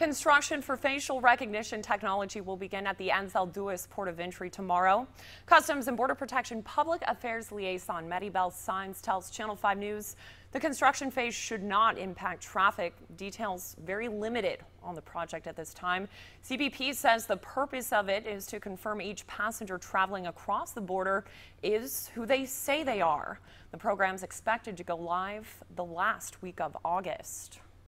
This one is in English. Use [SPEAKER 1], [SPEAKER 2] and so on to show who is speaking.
[SPEAKER 1] Construction for facial recognition technology will begin at the Anzalduas port of entry tomorrow. Customs and Border Protection Public Affairs Liaison Maribel Saenz tells Channel 5 News the construction phase should not impact traffic. Details very limited on the project at this time. CBP says the purpose of it is to confirm each passenger traveling across the border is who they say they are. The program is expected to go live the last week of August.